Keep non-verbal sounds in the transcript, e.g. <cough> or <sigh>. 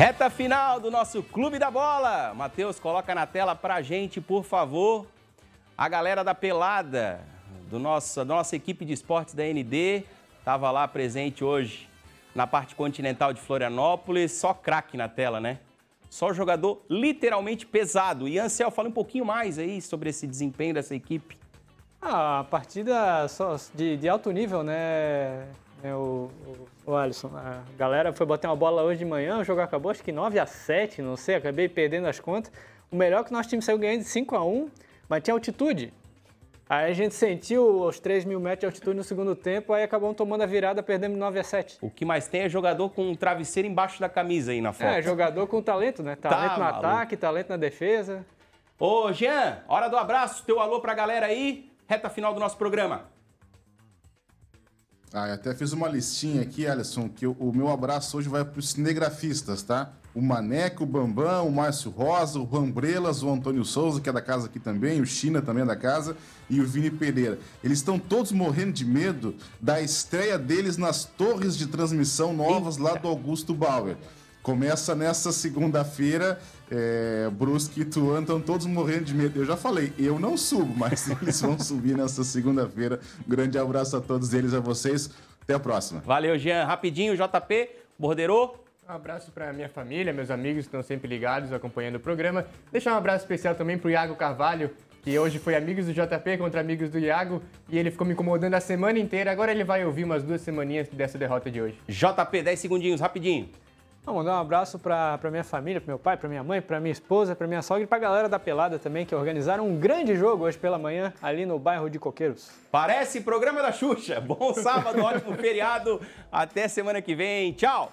Reta final do nosso Clube da Bola. Matheus, coloca na tela pra gente, por favor, a galera da Pelada, do nosso, da nossa equipe de esportes da ND, estava lá presente hoje na parte continental de Florianópolis. Só craque na tela, né? Só jogador literalmente pesado. E Ansel, fala um pouquinho mais aí sobre esse desempenho dessa equipe. Ah, a partida só de, de alto nível, né? É, o, o, o, Alisson, a galera foi bater uma bola hoje de manhã, o jogo acabou acho que 9 a 7 não sei, acabei perdendo as contas. O melhor é que o nosso time saiu ganhando de 5 a 1 mas tinha altitude. Aí a gente sentiu os 3 mil metros de altitude no segundo tempo, aí acabamos tomando a virada, perdemos 9 a 7 O que mais tem é jogador com um travesseiro embaixo da camisa aí na foto. É, jogador com talento, né? Talento tá, no maluco. ataque, talento na defesa. Ô, Jean, hora do abraço, teu alô pra galera aí, reta final do nosso programa. Ah, eu até fiz uma listinha aqui, Alisson, que o, o meu abraço hoje vai para os cinegrafistas, tá? O Maneco, o Bambam, o Márcio Rosa, o Rambrelas, o Antônio Souza, que é da casa aqui também, o China também é da casa, e o Vini Pereira. Eles estão todos morrendo de medo da estreia deles nas torres de transmissão novas lá do Augusto Bauer. Começa nessa segunda-feira. É, Brusque e Tuan estão todos morrendo de medo. Eu já falei, eu não subo, mas <laughs> eles vão subir nessa segunda-feira. Grande abraço a todos eles, a vocês. Até a próxima. Valeu, Jean. Rapidinho, JP, borderou. Um abraço para minha família, meus amigos que estão sempre ligados, acompanhando o programa. Deixar um abraço especial também para o Iago Carvalho, que hoje foi amigos do JP contra amigos do Iago e ele ficou me incomodando a semana inteira. Agora ele vai ouvir umas duas semaninhas dessa derrota de hoje. JP, 10 segundinhos, rapidinho. Vou mandar um abraço para minha família, para meu pai, para minha mãe, para minha esposa, para minha sogra e para a galera da Pelada também, que organizaram um grande jogo hoje pela manhã ali no bairro de Coqueiros. Parece programa da Xuxa. Bom sábado, ótimo feriado. Até semana que vem. Tchau!